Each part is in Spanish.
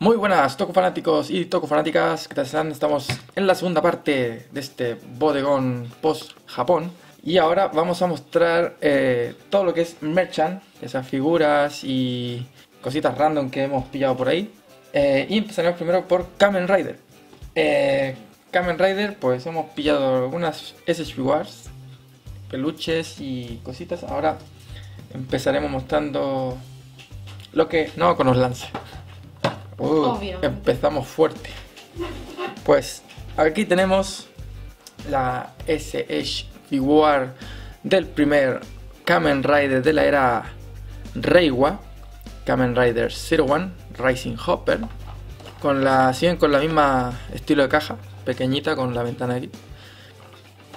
Muy buenas, Toco fanáticos y Toco fanáticas, ¿qué tal están? Estamos en la segunda parte de este bodegón post-Japón. Y ahora vamos a mostrar eh, todo lo que es merchant, esas figuras y cositas random que hemos pillado por ahí. Eh, y empezaremos primero por Kamen Rider. Eh, Kamen Rider, pues hemos pillado algunas SH Wars, peluches y cositas. Ahora empezaremos mostrando lo que Naoko nos lance. Uh, empezamos fuerte. Pues aquí tenemos la SH Figuar del primer Kamen Rider de la era Reiwa, Kamen Rider 01 Rising Hopper, con la siguen con la misma estilo de caja, pequeñita con la ventana aquí.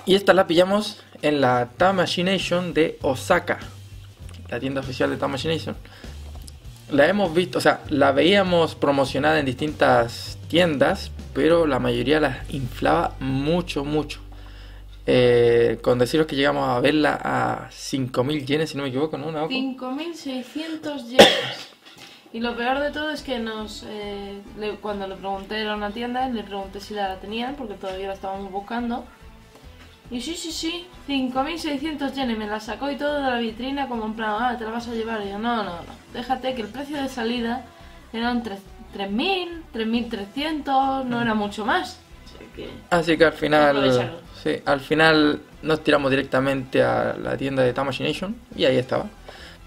Y esta la pillamos en la Tamashination de Osaka, la tienda oficial de Tamashination. La hemos visto, o sea, la veíamos promocionada en distintas tiendas, pero la mayoría las inflaba mucho, mucho. Eh, con deciros que llegamos a verla a 5.000 yenes, si no me equivoco, ¿no? Naoko? 5.600 yenes. Y lo peor de todo es que nos, eh, cuando le pregunté a una tienda, le pregunté si la tenían, porque todavía la estábamos buscando. Y sí, sí, sí, 5.600 yenes, me la sacó y todo de la vitrina como en plan, ah, te la vas a llevar. Y yo, no, no, no, déjate que el precio de salida eran tres- 3.000, 3.300, no era mucho más. Así que... Así que al final, sí, al final nos tiramos directamente a la tienda de Tamashination y ahí estaba.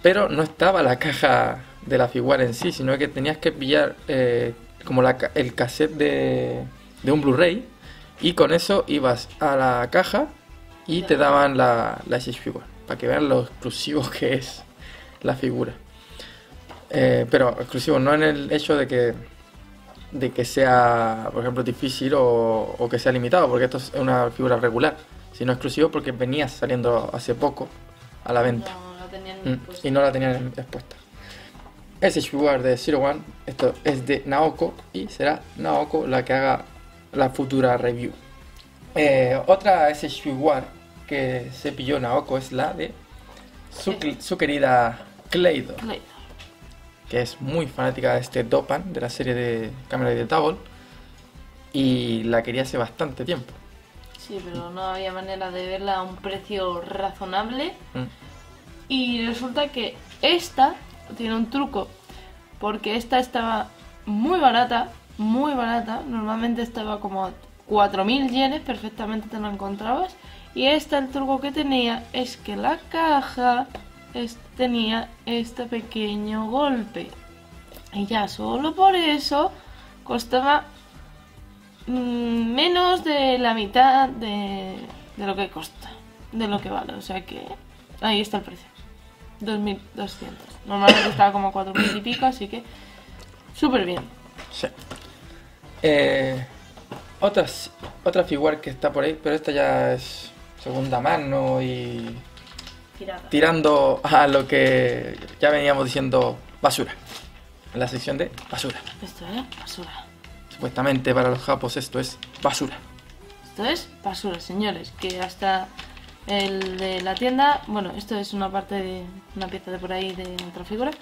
Pero no estaba la caja de la figura en sí, sino que tenías que pillar eh, como la el cassette de, de un Blu-ray y con eso ibas a la caja y te daban la, la Figure, para que vean lo exclusivo que es la figura. Eh, pero exclusivo no en el hecho de que de que sea, por ejemplo, difícil o, o que sea limitado, porque esto es una figura regular, sino exclusivo porque venía saliendo hace poco a la venta No la tenían Mm, y no la tenían expuesta. Ese figure de Zero One, esto es de Naoko y será Naoko la que haga la futura review. Eh, otra SH figure que se pilló Naoko es la de su, su querida Kleido Clay. que es muy fanática de este Dopan, de la serie de Cámara de Double, y la quería hace bastante tiempo. Sí, pero no había manera de verla a un precio razonable. Mm. Y resulta que esta tiene un truco. Porque esta estaba muy barata, muy barata. Normalmente estaba como a 4.000 yenes, perfectamente te lo encontrabas. Y esta, el truco que tenía es que la caja tenía este pequeño golpe. Y ya solo por eso costaba mm, menos de la mitad de, de lo que cuesta, de lo que vale. O sea que ahí está el precio. 2.200. Normalmente estaba como 4.000 y pico, así que súper bien. Sí. Eh, otras, otra figura que está por ahí, pero esta ya es segunda mano y Tirada. tirando a lo que ya veníamos diciendo basura. En la sección de basura. Esto es basura. Supuestamente para los japos esto es basura. Esto es basura, señores. Que hasta el de la tienda, bueno, esto es una parte de una pieza de por ahí de otra figura.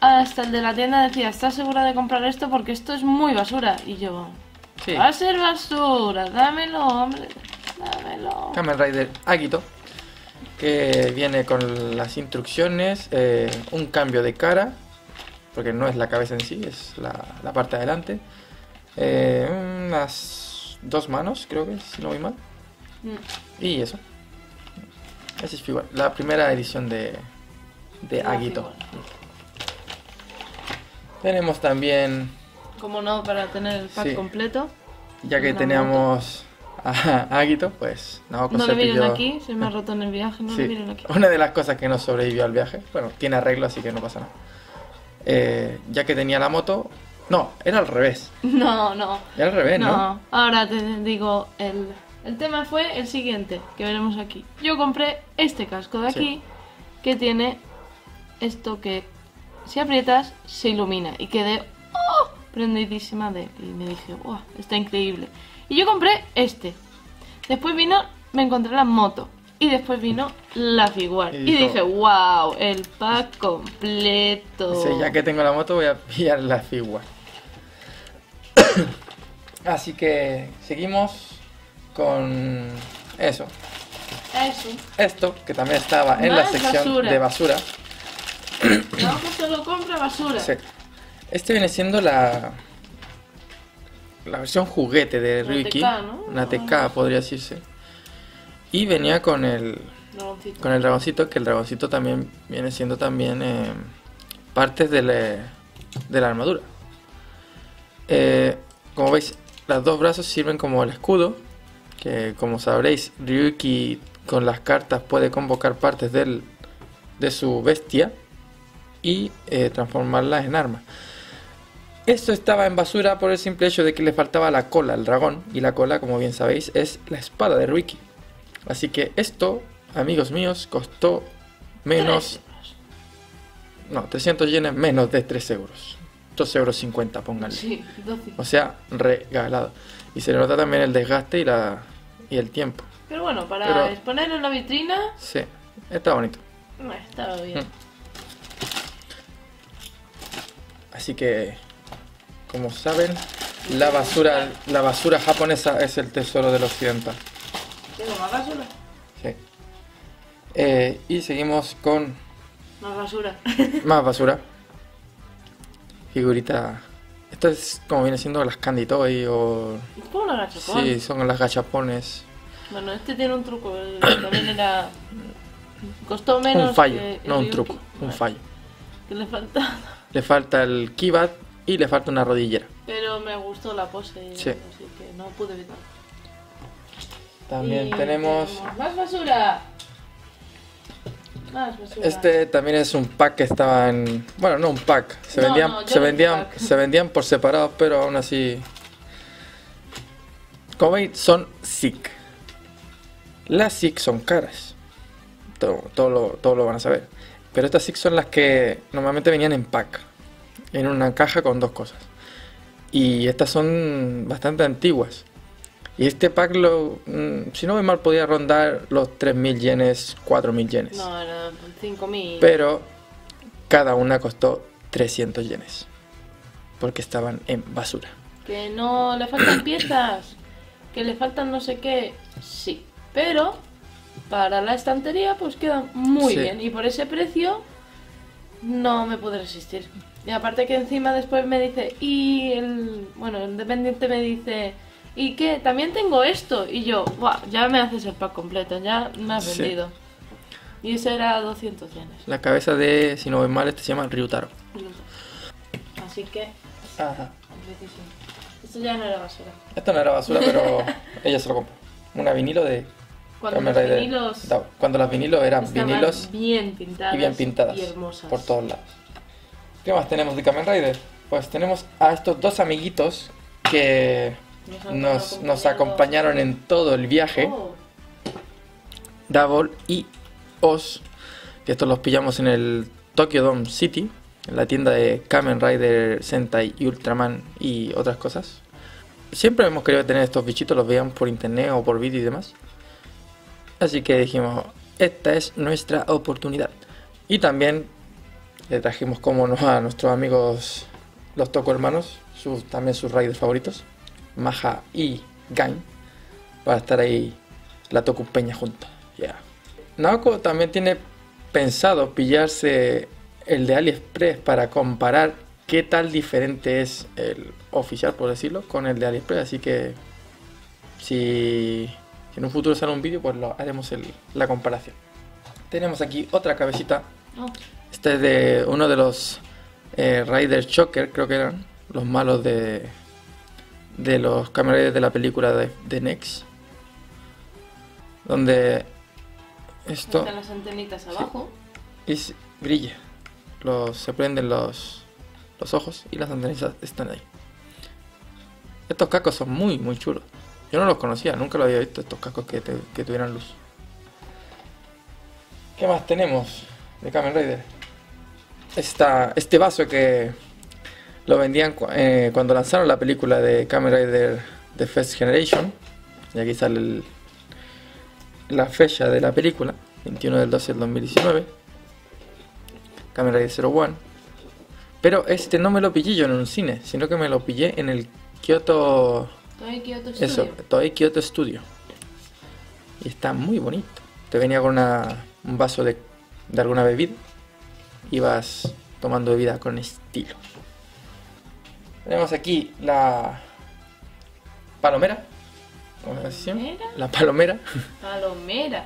Hasta el de la tienda decía, ¿estás segura de comprar esto? Porque esto es muy basura. Y yo, Sí. va a ser basura, dámelo, hombre, dámelo. Kamen Rider Agito, que viene con las instrucciones, eh, un cambio de cara, porque no es la cabeza en sí, es la, la parte de adelante, eh, unas dos manos, creo que, si no voy mal, Mm, y eso. Esa es figura, la primera edición de, de La Agito. figura. Tenemos también, Como no, para tener el pack Sí. completo. ya que teníamos a Agito, pues Naoko No se le miren pilló- aquí, se me ha roto en el viaje, no Sí, le miren aquí. una de las cosas que no sobrevivió al viaje, bueno, tiene arreglo así que no pasa nada. Eh, ya que tenía la moto, no, era al revés, No, no. era al revés, ¿no? No, ahora te digo, el, el tema fue el siguiente, que veremos aquí. Yo compré este casco de Sí. aquí, que tiene esto que si aprietas se ilumina y quedé ¡oh! prendidísima de él. Y me dije, ¡wow! Está increíble. Y yo compré este. Después vino, me encontré la moto. Y después vino la figura. Y dije, wow, el pack completo. Dice, ya que tengo la moto voy a pillar la figura. Así que seguimos con eso. Eso. Esto, que también estaba en la sección basura. de basura. Vamos solo compra basura. Sí. Este viene siendo la la versión juguete de Una Ryuki. TK, ¿no? Una TK podría decirse. Y venía con el Dragoncito. con el dragoncito, que el dragoncito también viene siendo también eh, partes de la, de la armadura. Eh, como veis, los dos brazos sirven como el escudo, que como sabréis, Ryuki con las cartas puede convocar partes del, de su bestia y eh, transformarlas en armas. Esto estaba en basura por el simple hecho de que le faltaba la cola al dragón, y la cola, como bien sabéis, es la espada de Ryuki. Así que esto, amigos míos, costó menos... No, 300 yenes menos de 3 euros. 2 euros 50, pónganle. Sí, 12. O sea, regalado. Y se le nota también el desgaste y, la, y el tiempo. Pero bueno, para Pero- exponerlo en la vitrina, Sí, está bonito. estaba bien. Mm. Así que, como saben, la basura, la basura japonesa es el tesoro del occidental. Tengo más basura. Sí. Eh, y seguimos con Más basura. más basura. Figurita. Esto es como viene siendo las Candy Toy o. Es como una gachapón. Sí, son las gachapones. Bueno, este tiene un truco. También era. Costó menos. Un fallo, que no un truco, un fallo. Que le falta. Le falta el kibat y le falta una rodillera. Pero me gustó la pose. Sí. Así que no pude evitar. También Y tenemos. Más basura. Más basura. Este también es un pack que estaba en. Bueno, no un pack. Se No, vendían, no, se vendían, se vendían por separado, pero aún así. Como veis, son SIC. Las SIC son caras. Todo, todo, lo, todo lo van a saber. Pero estas SIC son las que normalmente venían en pack. En una caja con dos cosas. Y estas son bastante antiguas. Y este pack, lo, mm, si no voy mal, podía rondar los 3.000 yenes, 4.000 yenes. No, era 5.000. Pero cada una costó 300 yenes. Porque estaban en basura. Que no le faltan piezas. Que le faltan no sé qué. Sí. Pero para la estantería pues quedan muy Sí. bien. Y por ese precio no me pude resistir. Y aparte que encima después me dice, y el, bueno, el dependiente me dice, ¿y qué? También tengo esto. Y yo, "Buah, ya me haces el pack completo, ya me has Sí. vendido. Y ese era 200 yenes. La cabeza de, si no voy mal, este se llama Ryutaro. Así que, Ajá. Esto ya no era basura. Esto no era basura, pero ella se lo compró. Una vinilo de Cuando los vinilos Dao. Cuando las vinilos eran vinilos bien pintadas y bien pintadas y hermosas. por todos lados. ¿Qué más tenemos de Kamen Rider? Pues tenemos a estos dos amiguitos que nos, nos acompañaron en todo el viaje. Oh, Double y Oz, que estos los pillamos en el Tokyo Dome City, en la tienda de Kamen Rider, Sentai y Ultraman y otras cosas. Siempre hemos querido tener estos bichitos, los veíamos por internet o por vídeo y demás. Así que dijimos, esta es nuestra oportunidad. Y también le trajimos como no a nuestros amigos los Toco hermanos, sus, también sus raiders favoritos, Maja y Gain, para estar ahí la Toku Peña juntos. Yeah. Naoko también tiene pensado pillarse el de AliExpress para comparar qué tal diferente es el oficial, por decirlo, con el de AliExpress. Así que si, si en un futuro sale un vídeo, pues lo haremos el- la comparación. Tenemos aquí otra cabecita. oh, Este es de uno de los eh, Riders Shocker, creo que eran los malos de de los Kamen Riders de la película de, de Next. Donde esto están las antenitas abajo. y s- brilla. Los, se prenden los, los ojos y las antenas están ahí. Estos cascos son muy, muy chulos. Yo no los conocía, nunca lo había visto estos cascos que, tuvieran luz. ¿Qué más tenemos de Kamen Rider? Esta, este vaso que lo vendían eh, cuando lanzaron la película de Kamen Rider The First Generation. Y aquí sale el- la fecha de la película, 21 del 12 del 2019. Kamen Rider 01. Pero este no me lo pillé yo en un cine, sino que me lo pillé en el Kyoto. Toei Kyoto Eso, Studio. Toei Kyoto Studio. Y está muy bonito. Te venía con una, un vaso de, de alguna bebida. Ibas tomando bebida con estilo. Tenemos aquí la palomera. ¿Palomera? La palomera. Palomera.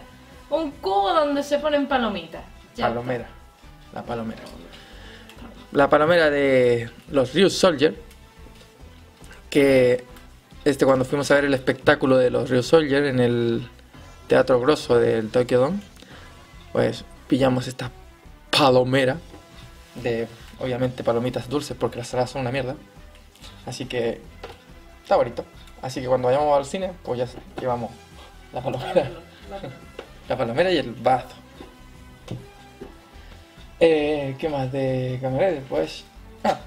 Un cubo donde se ponen palomitas. Ya palomera. La palomera. La palomera de los Ryu Soldier. Que este cuando fuimos a ver el espectáculo de los Ryu Soldier en el Teatro Grosso del Tokyo Dome, pues pillamos esta palomera de obviamente palomitas dulces porque las saladas son una mierda. Así que está bonito. Así que cuando vayamos al cine, pues ya llevamos la palomera. La palomera y el bazo. Eh, ¿Qué más de Kamen Rider? Pues. Ah.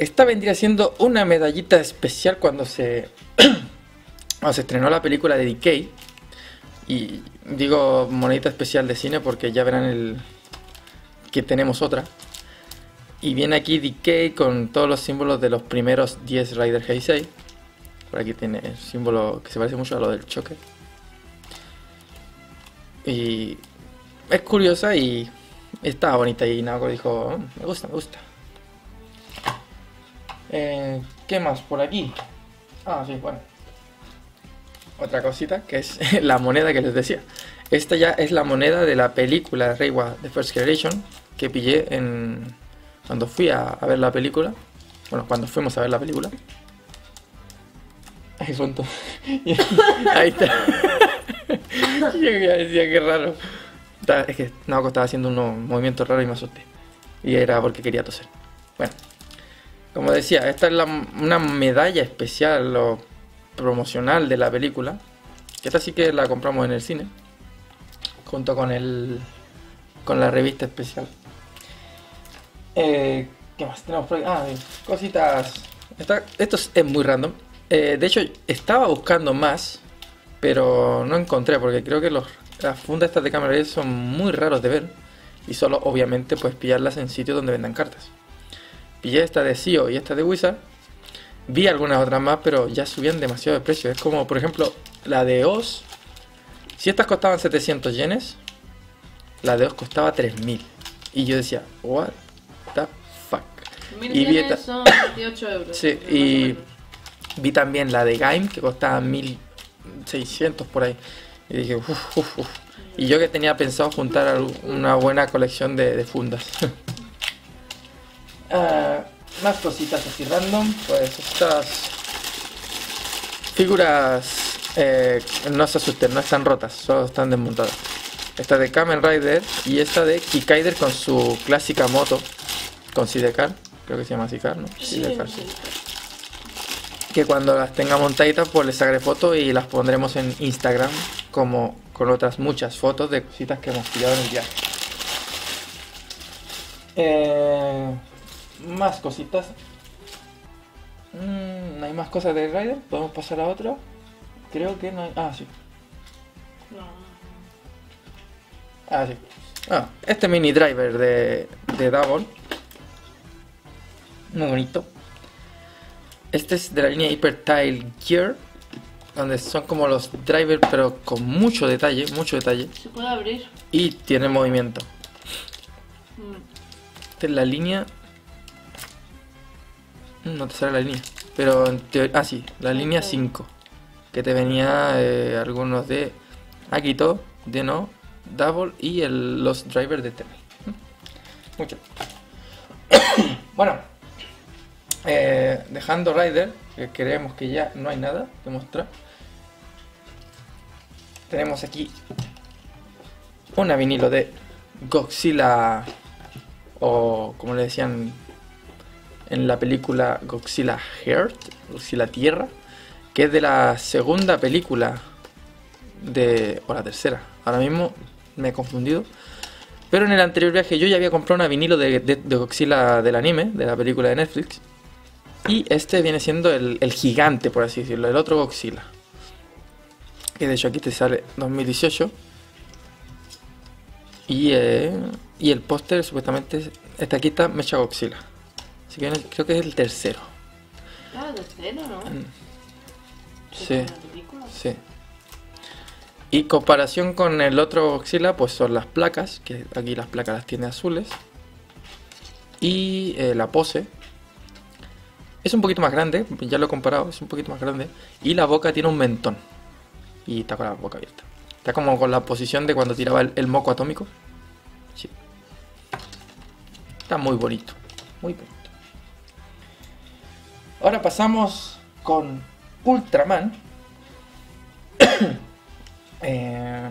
Esta vendría siendo una medallita especial cuando se. cuando se estrenó la película de Decay. Y digo monedita especial de cine porque ya verán el. que tenemos otra. Y viene aquí Decay con todos los símbolos de los primeros 10 Rider Heisei. Por aquí tiene el símbolo que se parece mucho a lo del choque. Y es curiosa y está bonita. Y Naoko dijo, "Mm, me gusta, me gusta. Eh, ¿Qué más por aquí? Ah, sí, bueno. Otra cosita que es la moneda que les decía. Esta ya es la moneda de la película Reiwa de First Generation que pillé en cuando fui a, ver la película. Bueno, cuando fuimos a ver la película. Ay, suelto. Ahí está. Yo ya decía que raro. Es que Naoko estaba haciendo unos movimientos raros y me asusté. Y era porque quería toser. Bueno, como decía, esta es la- una medalla especial o promocional de la película. Esta sí que la compramos en el cine. Junto con el. con la revista especial. Eh, ¿Qué más tenemos por ahí? Ah, cositas. Esto es, muy random. Eh, de hecho, estaba buscando más, pero no encontré porque creo que las fundas estas de cámara son muy raros de ver. Y solo, obviamente, puedes pillarlas en sitios donde vendan cartas. Pillé esta de Sio y esta de Wizard. Vi algunas otras más, pero ya subían demasiado de precio. Es como, por ejemplo, la de Oz. Si estas costaban 700 yenes, la de Oz costaba 3000. Y yo decía, what the fuck. Mil Y vi esta- son 28 euros. Sí, y vi también la de Game que costaba 1600 por ahí. Y dije, uff, uff, uff. Y yo que tenía pensado juntar una buena colección de, de fundas. Ah, más cositas así random, pues estas figuras eh, no se asusten, no están rotas, solo están desmontadas. Esta de Kamen Rider y esta de Kikaider con su clásica moto, con Sidecar, creo que se llama Sidecar, ¿no? Sí, Sidecar, sí. que cuando las tenga montaditas pues les sacaré fotos y las pondremos en Instagram como con otras muchas fotos de cositas que hemos pillado en el viaje. Eh, más cositas. Mm, ¿No hay más cosas de Rider? ¿Podemos pasar a otro? Creo que no hay... Ah, sí. No. Ah, sí. Ah, este mini driver de, de Davon. Muy bonito. Este es de la línea Hypertile Gear. Donde son como los drivers, pero con mucho detalle, mucho detalle. Se puede abrir. Y tiene movimiento. Mm. Esta es la línea. Mm, No te sale la línea. Pero en teoría. Ah, sí, la línea Ok. 5. Que te venía eh, algunos de Akito, de No, Double y el, los drivers de Temi. Mucho. bueno, eh, dejando Rider, que creemos que ya no hay nada que mostrar. Tenemos aquí una vinilo de Godzilla o como le decían en la película Godzilla Heart, Godzilla Tierra, que es de la segunda película de o la tercera. Ahora mismo me he confundido. Pero en el anterior viaje yo ya había comprado una vinilo de, Godzilla del anime, de la película de Netflix. Y este viene siendo el, el gigante, por así decirlo, el otro Godzilla. Que de hecho aquí te sale 2018. Y, eh, y el póster supuestamente, es- este aquí está Mecha Godzilla. Así que creo que es el tercero. Ah, de cero, ¿no? Mm. Sí, sí. Y comparación con el otro Godzilla, pues son las placas, que aquí las placas las tiene azules. Y eh, la pose. Es un poquito más grande, ya lo he comparado, es un poquito más grande. Y la boca tiene un mentón. Y está con la boca abierta. Está como con la posición de cuando tiraba el, el moco atómico. Sí. Está muy bonito. Muy bonito. Ahora pasamos con Ultraman. Eh,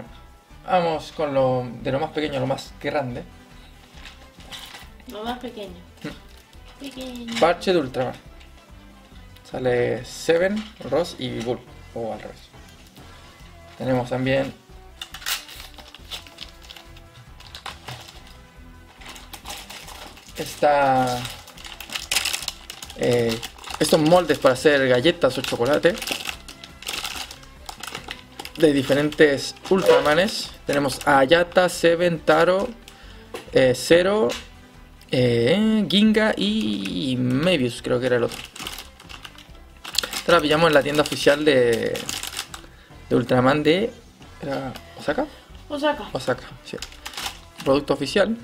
vamos con lo de lo más pequeño a lo más grande. Lo más pequeño. Mm. Pequeño. Parche de Ultraman. Sale Seven, Ross y Bull. O al revés. Tenemos también. Esta. eh, estos moldes para hacer galletas o chocolate. De diferentes Ultramanes. Tenemos a Ayata, Seven, Taro, eh, Zero, eh, Ginga y Mebius, creo que era el otro. Esta la pillamos en la tienda oficial de, de Ultraman de. ¿Era Osaka? Osaka. Osaka, sí. Producto oficial.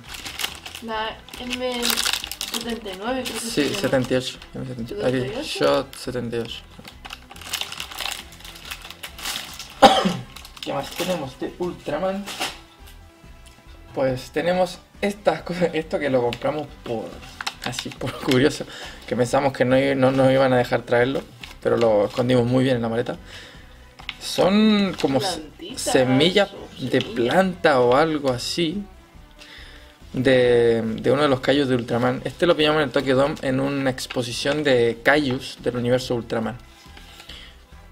La M79 creo que Sí, se llama. 78. M78. Aquí, 78. Shot 78. ¿Qué más tenemos de Ultraman? Pues tenemos estas cosas, esto que lo compramos por así por curioso, que pensamos que no, no nos iban a dejar traerlo, pero lo escondimos muy bien en la maleta. Son como Plantitas semillas de semillas. planta o algo así de, uno de los Kaijus de Ultraman. Este lo pillamos en el Tokyo Dome en una exposición de Kaijus del universo Ultraman.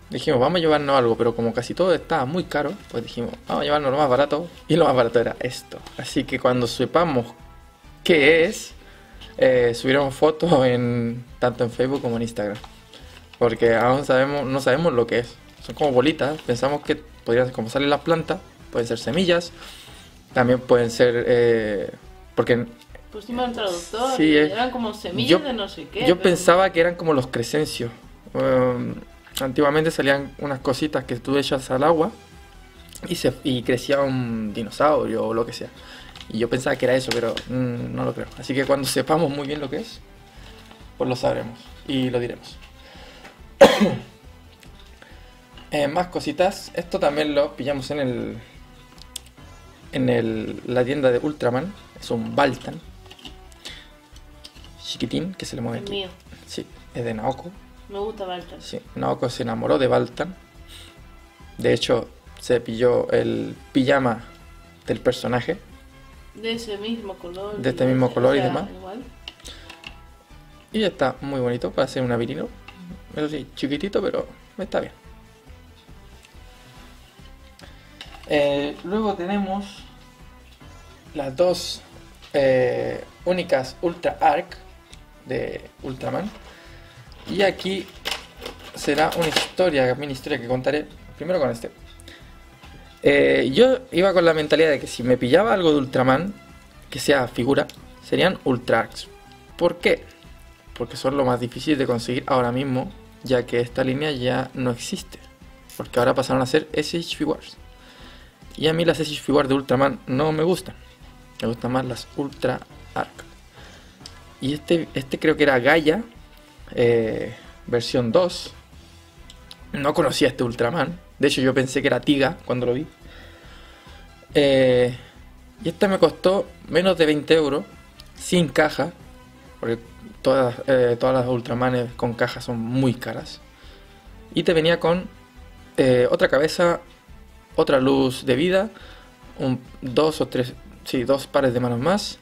Dijimos, vamos a llevarnos algo, pero como casi todo estaba muy caro, pues dijimos, vamos a llevarnos lo más barato. Y lo más barato era esto. Así que cuando sepamos qué es, eh, subiremos fotos en, tanto en Facebook como en Instagram. Porque aún sabemos, no sabemos lo que es. Son como bolitas. Pensamos que podrían ser como salen las plantas, pueden ser semillas. También pueden ser... eh, porque Pusimos el traductor. Sí, y eh. eran como semillas Yo- de no sé qué. Yo pero- pensaba que eran como los crecencios. Um, antiguamente salían unas cositas que tú echas al agua y, se, y crecía un dinosaurio o lo que sea. Y yo pensaba que era eso, pero mm, no lo creo. Así que cuando sepamos muy bien lo que es, pues lo sabremos y lo diremos. Eh, más cositas. Esto también lo pillamos en el en el, la tienda de Ultraman. Es un Baltan. Chiquitín que se le mueve El aquí. mío. Sí, es de Naoko. Me gusta Baltar. Sí, Naoko se enamoró de Baltan. De hecho, se pilló el pijama del personaje. De ese mismo color. De este mismo color y o sea, demás. Igual. Y está muy bonito para ser un avirino. Eso sí, chiquitito, pero está bien. Eh, luego tenemos las dos eh, únicas Ultra Arc de Ultraman. Y aquí será una historia, mini historia que contaré primero con este. Eh, yo iba con la mentalidad de que si me pillaba algo de Ultraman, que sea figura, serían Ultra Arcs. ¿Por qué? Porque son lo más difícil de conseguir ahora mismo, ya que esta línea ya no existe. Porque ahora pasaron a ser SH Figures. Y a mí las Figures de Ultraman no me gustan. Me gustan más las Ultra Arc. Y este, este creo que era Gaia, eh, versión 2. No conocía este Ultraman. De hecho, yo pensé que era Tiga cuando lo vi. Eh, y esta me costó menos de 20 euros, sin caja. Porque todas, eh, todas las Ultramanes con caja son muy caras. Y te venía con otra cabeza, otra luz de vida, un, dos o tres, sí, dos pares de manos más,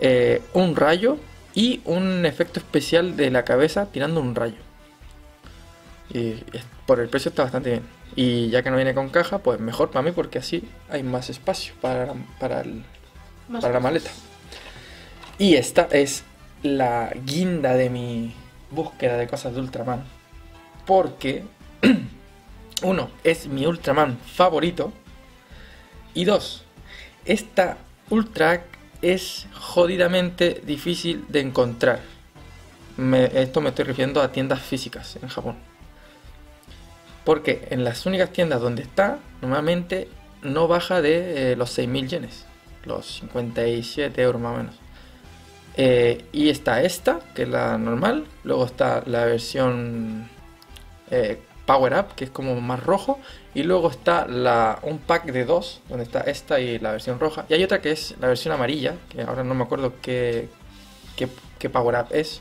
eh, un rayo y un efecto especial de la cabeza tirando un rayo. Y por el precio está bastante bien. Y ya que no viene con caja, pues mejor para mí porque así hay más espacio para, para, el- Más para la maleta. Y esta es la guinda de mi búsqueda de cosas de Ultraman. Porque, uno, es mi Ultraman favorito. Y dos, esta Ultra es jodidamente difícil de encontrar. esto me estoy refiriendo a tiendas físicas en Japón. Porque en las únicas tiendas donde está, normalmente no baja de eh, los 6.000 yenes. Los 57 euros más o menos. Eh, y está esta, que es la normal. Luego está la versión eh, Power Up, que es como más rojo. Y luego está la, un pack de dos, donde está esta y la versión roja. Y hay otra que es la versión amarilla, que ahora no me acuerdo qué, qué, qué Power Up es.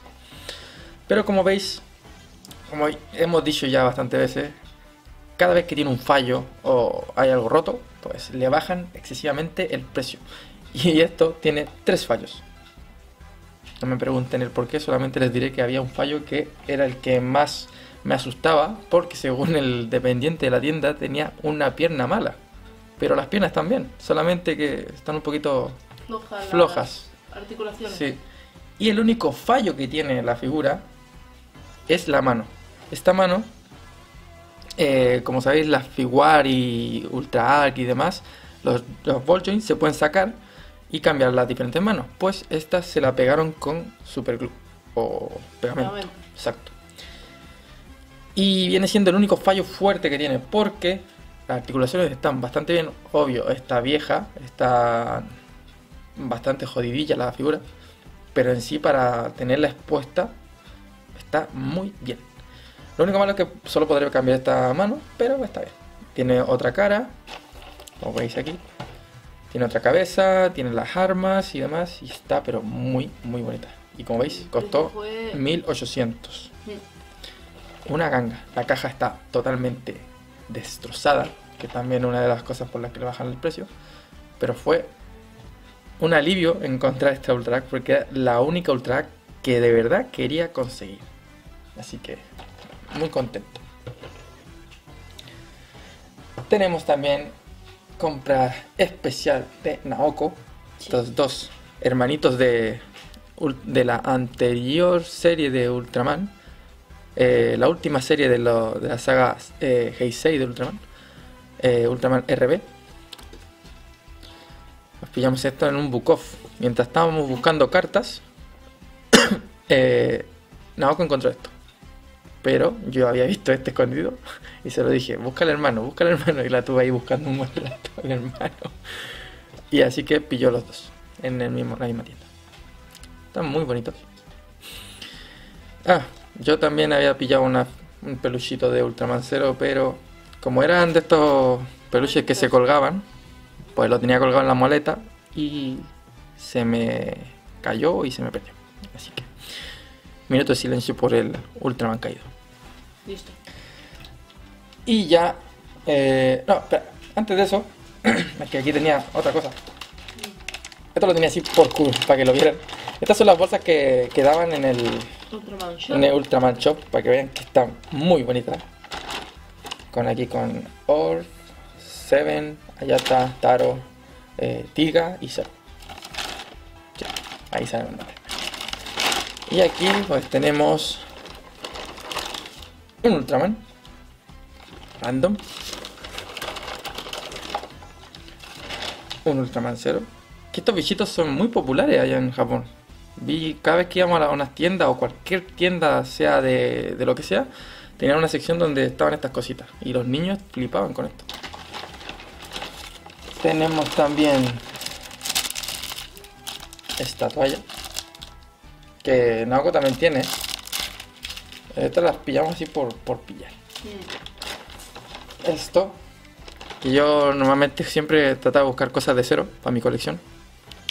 Pero como veis, como hemos dicho ya bastantes veces, cada vez que tiene un fallo o hay algo roto, pues le bajan excesivamente el precio. Y esto tiene tres fallos. No me pregunten el por qué, solamente les diré que había un fallo que era el que más me asustaba, porque según el dependiente de la tienda tenía una pierna mala. Pero las piernas bien, solamente que están un poquito Floja flojas. Articulaciones. Sí. Y el único fallo que tiene la figura es la mano. Esta mano, eh, como sabéis, las Figuar y Ultra Arc y demás, los, los ball joints se pueden sacar y cambiar las diferentes manos. Pues esta se la pegaron con superglue o pegamento. Pegamento. Exacto. Y viene siendo el único fallo fuerte que tiene porque las articulaciones están bastante bien. Obvio, está vieja, está bastante jodidilla la figura. Pero en sí, para tenerla expuesta, está muy bien. Lo único malo es que solo podré cambiar esta mano, pero está bien. Tiene otra cara, como veis aquí. Tiene otra cabeza, tiene las armas y demás. Y está, pero muy, muy bonita. Y como veis, costó Fue- 1800. Una ganga. La caja está totalmente destrozada, que también una de las cosas por las que le bajan el precio. Pero fue un alivio encontrar esta Ultra porque era la única Ultra que de verdad quería conseguir. Así que muy contento. Tenemos también compra especial de Naoko. Estos dos hermanitos de, de la anterior serie de Ultraman. Eh, la última serie de, lo- de la saga eh, Heisei de Ultraman. eh, Ultraman RB. Nos pillamos esto en un book off. Mientras estábamos buscando cartas, Naoko encontró esto. Pero yo había visto este escondido y se lo dije, busca al hermano, busca al hermano. Y la tuve ahí buscando un buen rato al hermano. Y así que pilló los dos en la misma tienda. Están muy bonitos. Ah, yo también había pillado una- un peluchito de Ultraman Zero, pero como eran de estos peluches que se colgaban, pues lo tenía colgado en la maleta y se me cayó y se me perdió. Así que, minuto de silencio por el Ultraman caído. Listo. Y ya, eh, no, espera, antes de eso, es que aquí tenía otra cosa. Esto lo tenía así por culo, para que lo vieran. Estas son las bolsas que quedaban en el, Ultraman Shop. en el Ultraman Shop, para que vean que están muy bonitas. Con aquí con Orf, Seven, Ayata, Taro, eh, Tiga y Zero. Ya, ahí saben el nombre. Y aquí pues tenemos un Ultraman random. Un Ultraman Zero. Que estos bichitos son muy populares allá en Japón. Vi cada vez que íbamos a unas tiendas o cualquier tienda, sea de, de lo que sea, tenían una sección donde estaban estas cositas. Y los niños flipaban con esto. Tenemos también esta toalla. Que Naoko también tiene. Estas las pillamos así por, por pillar. Mm. Esto. Que yo normalmente siempre trataba de buscar cosas de cero para mi colección.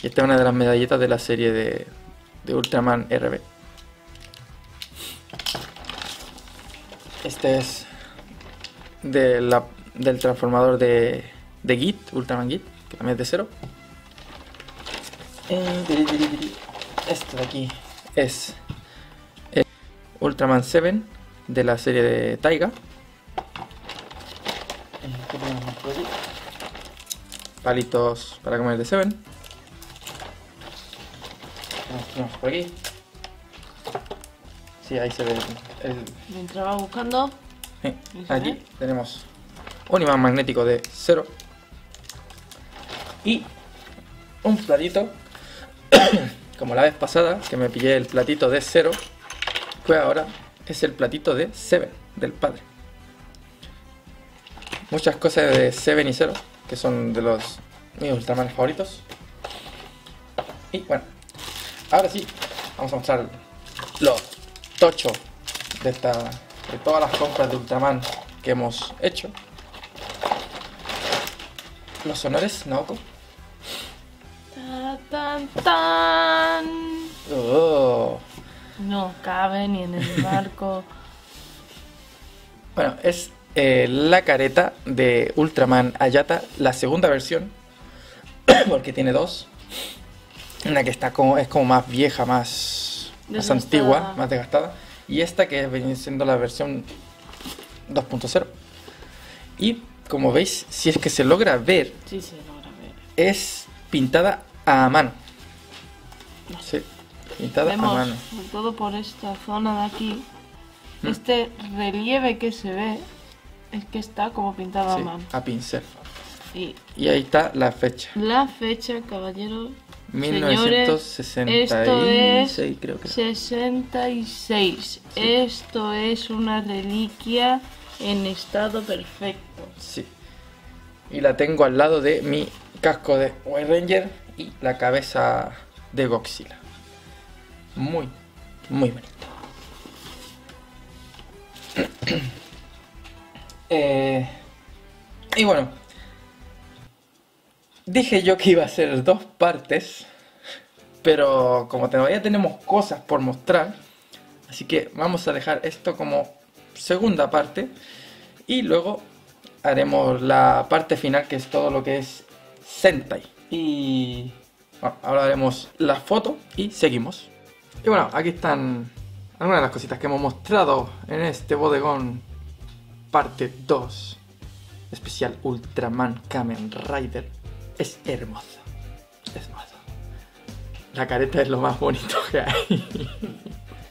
Y esta es una de las medallitas de la serie de, Ultraman RB. Este es del transformador de, de Git, Ultraman Git, que también es de cero. Eh. Esto de aquí es eh, Ultraman 7 de la serie de Taiga. Eh. Palitos para comer de Seven. ¿Qué más tenemos por aquí? Sí, ahí se ve el, Mientras va buscando. Sí, ¿Y se aquí ve? tenemos un imán magnético de 0 y un platito como la vez pasada que me pillé el platito de 0 Pues ahora es el platito de Seven, del padre. Muchas cosas de Seven y Zero, que son de los mis Ultraman favoritos. Y bueno, ahora sí, vamos a mostrar los tochos de, esta, de todas las compras de Ultraman que hemos hecho. Los honores, Naoko. Ta, tan, tan. Oh. No cabe ni en el barco. Bueno, es eh, la careta de Ultraman Ayata, la segunda versión, porque tiene dos. Una que está como, es como más vieja, más, más antigua, más desgastada. Y esta que viene siendo la versión 2.0. Y como veis, si es que se logra ver, Sí, se logra ver. es pintada a mano. Sí, pintada a mano. sobre todo por esta zona de aquí, Mm. este relieve que se ve es que está como pintado Sí, a mano. a pincel. Y Y ahí está la fecha. la fecha, caballeros, 1966, esto es creo que. 66. Esto es una reliquia en estado perfecto. Sí. Y la tengo al lado de mi casco de White Ranger y la cabeza de Godzilla. Muy, muy bonito. Eh, y bueno, dije yo que iba a ser dos partes, pero como todavía tenemos cosas por mostrar, así que vamos a dejar esto como segunda parte y luego haremos la parte final que es todo lo que es Sentai. Y bueno, ahora haremos la foto y seguimos. Y bueno, aquí están algunas de las cositas que hemos mostrado en este bodegón parte 2. Especial Ultraman Kamen Rider. Es hermosa. Es hermosa. La careta es lo más bonito que hay.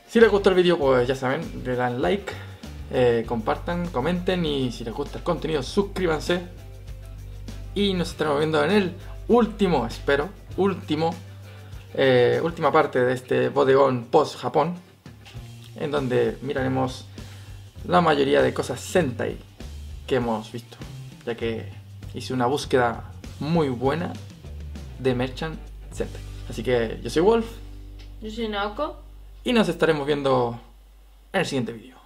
si les gustó el vídeo, pues ya saben, le dan like, eh, compartan, comenten y si les gusta el contenido, suscríbanse. Y nos estaremos viendo en el último, espero, último, eh, última parte de este bodegón post-Japón, en donde miraremos la mayoría de cosas Sentai que hemos visto, ya que hice una búsqueda muy buena de Merchant Sentai. Así que yo soy Wolf Yo soy Naoko. y nos estaremos viendo en el siguiente vídeo.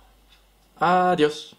Adiós.